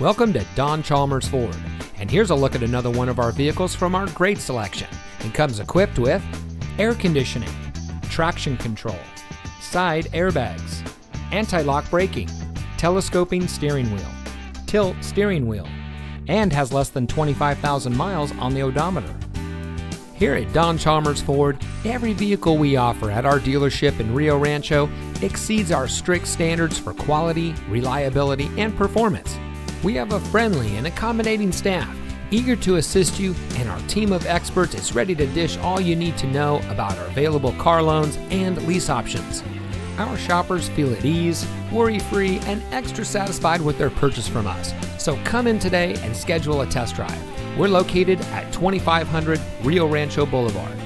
Welcome to Don Chalmers Ford, and here's a look at another one of our vehicles from our great selection. It comes equipped with air conditioning, traction control, side airbags, anti-lock braking, telescoping steering wheel, tilt steering wheel, and has less than 25,000 miles on the odometer. Here at Don Chalmers Ford, every vehicle we offer at our dealership in Rio Rancho exceeds our strict standards for quality, reliability, and performance. We have a friendly and accommodating staff, eager to assist you, and our team of experts is ready to dish all you need to know about our available car loans and lease options. Our shoppers feel at ease, worry free, and extra satisfied with their purchase from us. So come in today and schedule a test drive. We're located at 2500 Rio Rancho Boulevard.